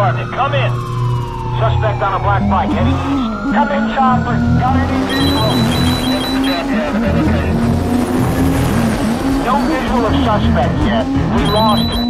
department. Come in. Suspect on a black bike heading east. Come in, chopper. Got any visual? No visual of suspect yet. We lost him.